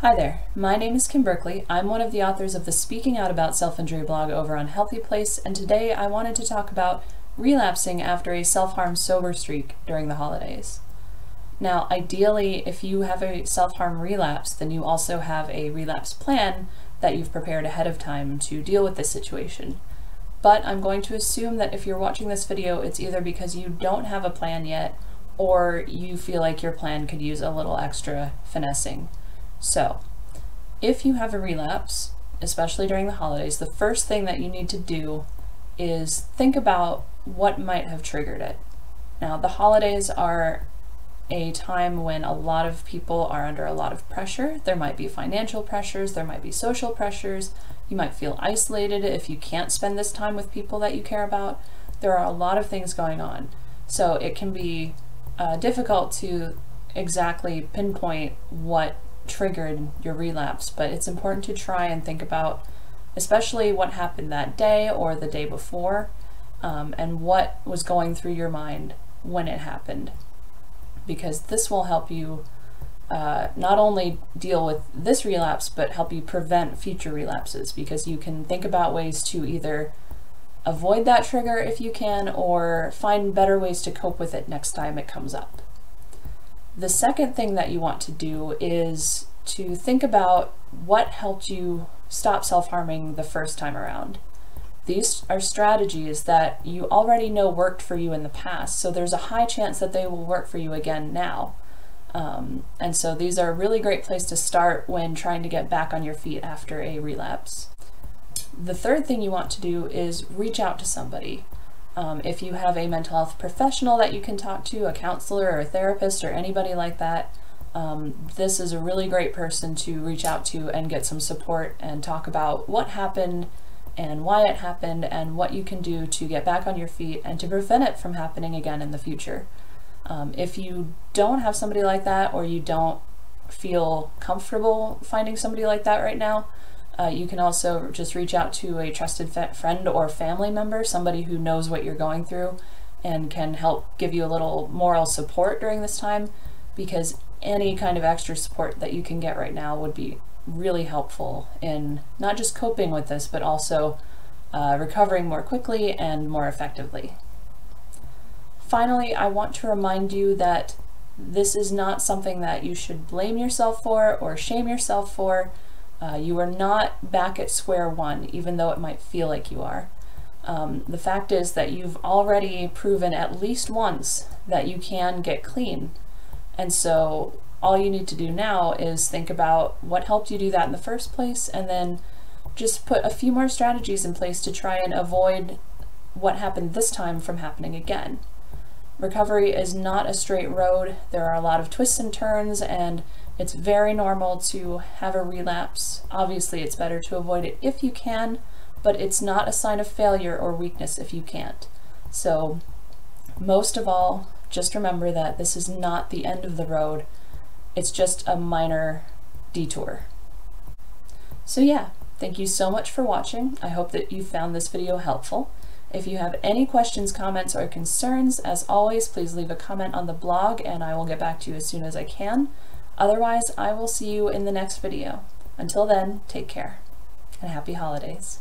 Hi there, my name is Kim Berkley. I'm one of the authors of the Speaking Out About Self-Injury blog over on HealthyPlace, and today I wanted to talk about relapsing after a self-harm sober streak during the holidays. Now, ideally, if you have a self-harm relapse, then you also have a relapse plan that you've prepared ahead of time to deal with this situation. But I'm going to assume that if you're watching this video, it's either because you don't have a plan yet, or you feel like your plan could use a little extra finessing. So, if you have a relapse, especially during the holidays, the first thing that you need to do is think about what might have triggered it. Now, the holidays are a time when a lot of people are under a lot of pressure. There might be financial pressures, there might be social pressures. You might feel isolated if you can't spend this time with people that you care about. There are a lot of things going on. So it can be uh, difficult to exactly pinpoint what triggered your relapse, but it's important to try and think about especially what happened that day or the day before um, and what was going through your mind when it happened. Because this will help you uh, not only deal with this relapse, but help you prevent future relapses because you can think about ways to either avoid that trigger if you can or find better ways to cope with it next time it comes up. The second thing that you want to do is to think about what helped you stop self-harming the first time around. These are strategies that you already know worked for you in the past, so there's a high chance that they will work for you again now. Um, and so these are a really great place to start when trying to get back on your feet after a relapse. The third thing you want to do is reach out to somebody. Um, if you have a mental health professional that you can talk to, a counselor or a therapist or anybody like that, um, this is a really great person to reach out to and get some support and talk about what happened and why it happened and what you can do to get back on your feet and to prevent it from happening again in the future. Um, if you don't have somebody like that or you don't feel comfortable finding somebody like that right now, uh, you can also just reach out to a trusted friend or family member, somebody who knows what you're going through and can help give you a little moral support during this time because any kind of extra support that you can get right now would be really helpful in not just coping with this, but also uh, recovering more quickly and more effectively. Finally, I want to remind you that this is not something that you should blame yourself for or shame yourself for. Uh, you are not back at square one, even though it might feel like you are. Um, the fact is that you've already proven at least once that you can get clean. And so all you need to do now is think about what helped you do that in the first place and then just put a few more strategies in place to try and avoid what happened this time from happening again. Recovery is not a straight road. There are a lot of twists and turns and it's very normal to have a relapse. Obviously, it's better to avoid it if you can, but it's not a sign of failure or weakness if you can't. So, most of all, just remember that this is not the end of the road. It's just a minor detour. So yeah, thank you so much for watching. I hope that you found this video helpful. If you have any questions, comments, or concerns, as always, please leave a comment on the blog and I will get back to you as soon as I can. Otherwise, I will see you in the next video. Until then, take care and happy holidays.